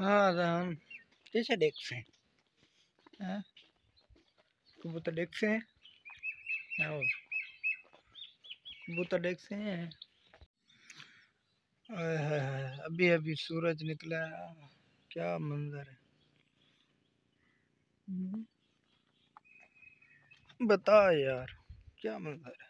हाँ राम कैसे देख हाँ। कबूतर देख से आओ, कबूतर देख से हैं अभी अभी सूरज निकला। क्या मंजर है? हम्म। बता यार, क्या मंजर है?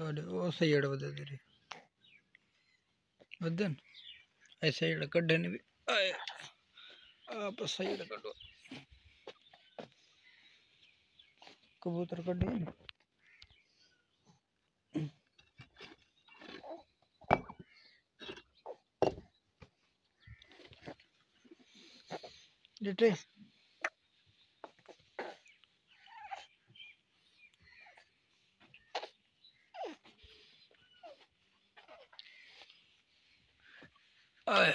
ನೋಡಿ ಓ ಸೈಡ್ ಬದ್ದಿರಿ ಬದ್ದನ್ ಐ ಸೈಡ್ ಕಡ್ಡೆ ನೀವು आप सैड कटो कबूतर कटे डेटे अरे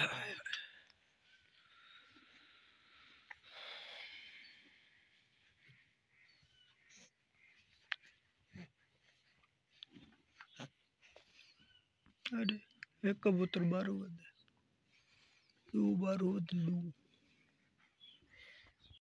एक कबूतर बारू वो बारू दू